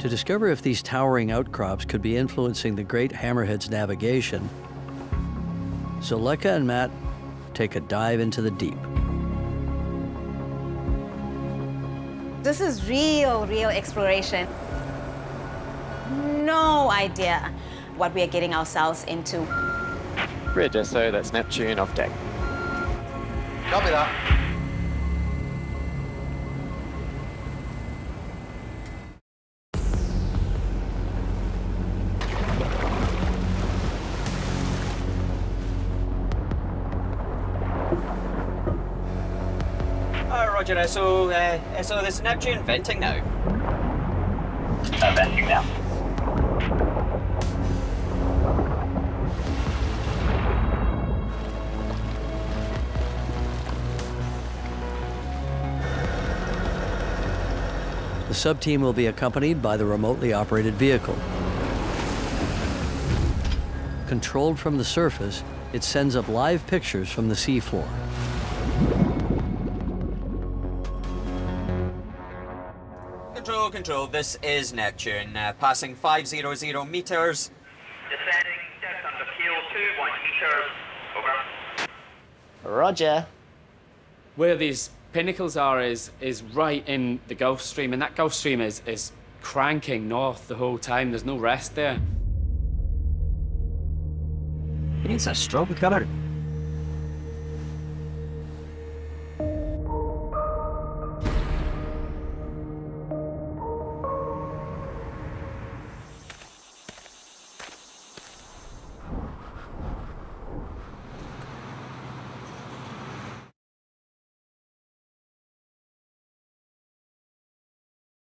To discover if these towering outcrops could be influencing the Great Hammerhead's navigation, Zoleka and Matt take a dive into the deep. This is real, real exploration. No idea what we are getting ourselves into. Red SO, that's Neptune off deck. Copy that. Uh, Roger, so, uh, so there's Neptune venting now. Uh, venting now. The sub-team will be accompanied by the remotely operated vehicle. Controlled from the surface, it sends up live pictures from the seafloor. Control, control, this is Neptune, uh, passing 500 meters. Descending just under keel, two, one meters. Over. Roger. Where these pinnacles are is is right in the Gulf Stream, and that Gulf Stream is is cranking north the whole time. There's no rest there. It's a strong colour.